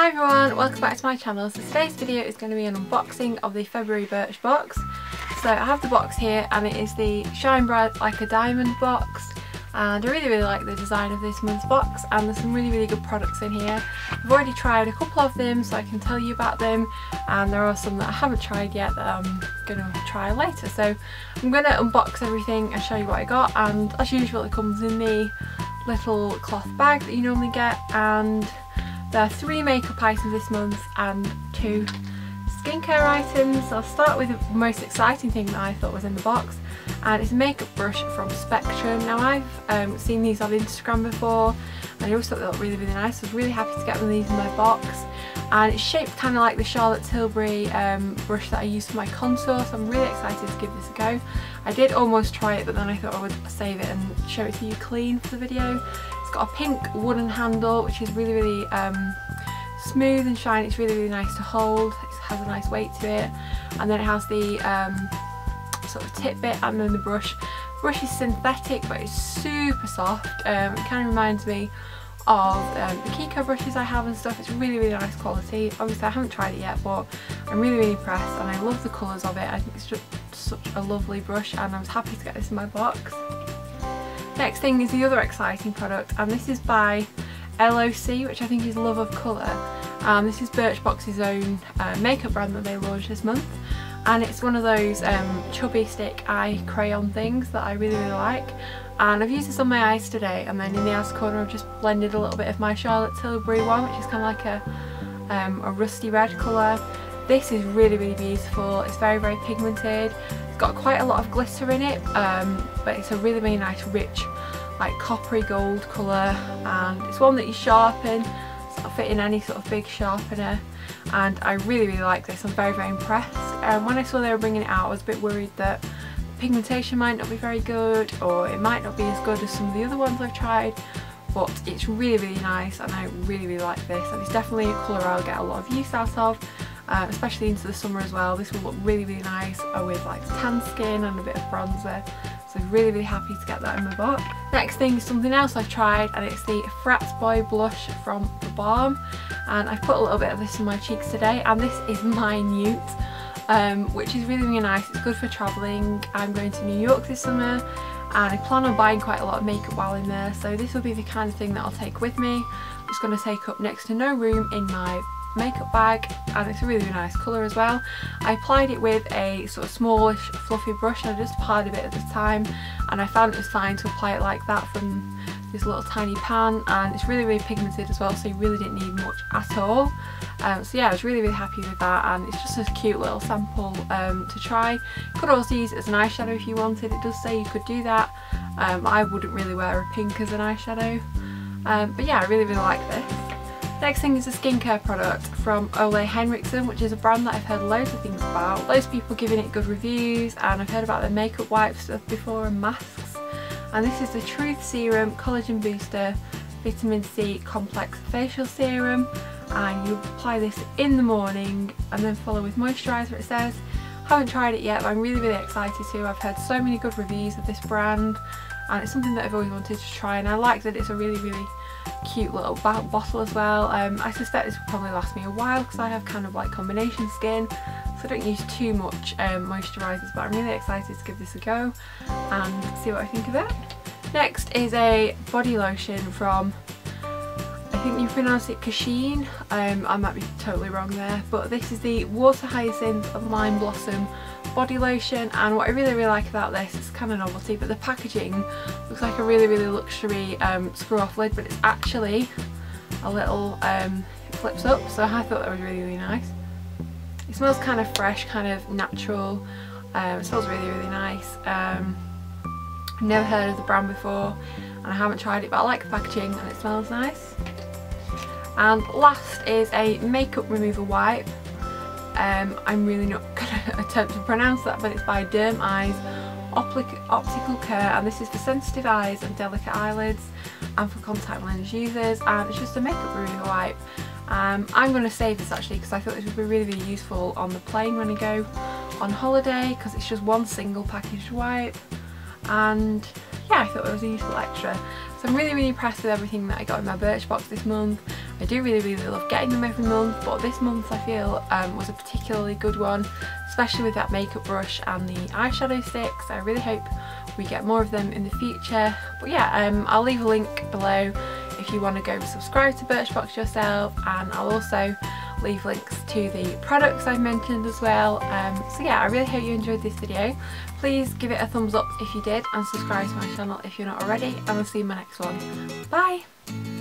Hi everyone, welcome back to my channel. So today's video is going to be an unboxing of the February Birchbox. So I have the box here and it is the Shine Bright Like a Diamond box and I really really like the design of this month's box and there's some really really good products in here. I've already tried a couple of them so I can tell you about them and there are some that I haven't tried yet that I'm going to try later. So I'm going to unbox everything and show you what I got and as usual it comes in the little cloth bag that you normally get and there are three makeup items this month and two skincare items. I'll start with the most exciting thing that I thought was in the box and it's a makeup brush from Spectrum. Now I've um, seen these on Instagram before and I always thought they looked really really nice. I was really happy to get one of these in my box and it's shaped kind of like the Charlotte Tilbury um, brush that I use for my contour so I'm really excited to give this a go. I did almost try it but then I thought I would save it and show it to you clean for the video. It's got a pink wooden handle which is really really um, smooth and shiny. It's really really nice to hold. It has a nice weight to it and then it has the um, sort of tip bit and then the brush. The brush is synthetic but it's super soft. Um, it kind of reminds me of um, the Kiko brushes I have and stuff. It's really really nice quality. Obviously I haven't tried it yet but I'm really really impressed and I love the colours of it. I think it's just such a lovely brush and I was happy to get this in my box. Next thing is the other exciting product and this is by LOC which I think is Love of Colour. Um, this is Birchbox's own uh, makeup brand that they launched this month and it's one of those um, chubby stick eye crayon things that I really really like and I've used this on my eyes today and then in the outer corner I've just blended a little bit of my Charlotte Tilbury one which is kind of like a, um, a rusty red colour. This is really really beautiful, it's very very pigmented, it's got quite a lot of glitter in it um, but it's a really really nice rich like coppery gold colour and it's one that you sharpen, it's not fit in any sort of big sharpener and I really really like this, I'm very very impressed. Um, when I saw they were bringing it out I was a bit worried that pigmentation might not be very good or it might not be as good as some of the other ones I've tried but it's really really nice and I really really like this and it's definitely a colour I'll get a lot of use out of uh, especially into the summer as well. This will look really really nice uh, with like tan skin and a bit of bronzer so really really happy to get that in my box. Next thing is something else I've tried and it's the Frats Boy blush from The Balm and I've put a little bit of this in my cheeks today and this is minute um, which is really really nice. It's good for travelling. I'm going to New York this summer and I plan on buying quite a lot of makeup while in there so this will be the kind of thing that I'll take with me. It's going to take up next to no room in my makeup bag and it's a really, nice colour as well. I applied it with a sort of smallish fluffy brush and I just applied a bit at the time and I found it was fine to apply it like that from this little tiny pan and it's really really pigmented as well so you really didn't need much at all um, so yeah I was really really happy with that and it's just a cute little sample um, to try. You could also use it as an eyeshadow if you wanted, it does say you could do that. Um, I wouldn't really wear a pink as an eyeshadow um, but yeah I really really like this. Next thing is a skincare product from Ole Henriksen which is a brand that I've heard loads of things about. Loads of people giving it good reviews and I've heard about their makeup wipes stuff before and masks and this is the Truth Serum Collagen Booster Vitamin C Complex Facial Serum and you apply this in the morning and then follow with moisturiser it says. Haven't tried it yet but I'm really really excited to. I've heard so many good reviews of this brand and it's something that I've always wanted to try and I like that it's a really really cute little bottle as well. Um, I suspect this will probably last me a while because I have kind of like combination skin so I don't use too much um, moisturisers but I'm really excited to give this a go and see what I think of it. Next is a body lotion from I think you pronounce it Kashin, um, I might be totally wrong there, but this is the Water Hyacinth Lime Blossom body lotion and what I really really like about this, it's kind of novelty, but the packaging looks like a really really luxury um, screw off lid but it's actually a little, um, it flips up so I thought that was really really nice. It smells kind of fresh, kind of natural, um, it smells really really nice. Um, I've never heard of the brand before and I haven't tried it but I like the packaging and it smells nice. And last is a makeup remover wipe. Um, I'm really not going to attempt to pronounce that but it's by Derm Eyes Optical Care and this is for sensitive eyes and delicate eyelids and for contact lens users and it's just a makeup remover wipe. Um, I'm going to save this actually because I thought this would be really really useful on the plane when I go on holiday because it's just one single packaged wipe and yeah I thought it was a useful extra. So I'm really really impressed with everything that I got in my Birchbox this month. I do really really love getting them every month but this month I feel um, was a particularly good one especially with that makeup brush and the eyeshadow sticks. I really hope we get more of them in the future but yeah um, I'll leave a link below if you want to go subscribe to Birchbox yourself and I'll also leave links to the products I've mentioned as well. Um, so yeah, I really hope you enjoyed this video. Please give it a thumbs up if you did and subscribe to my channel if you're not already and I'll see you in my next one. Bye!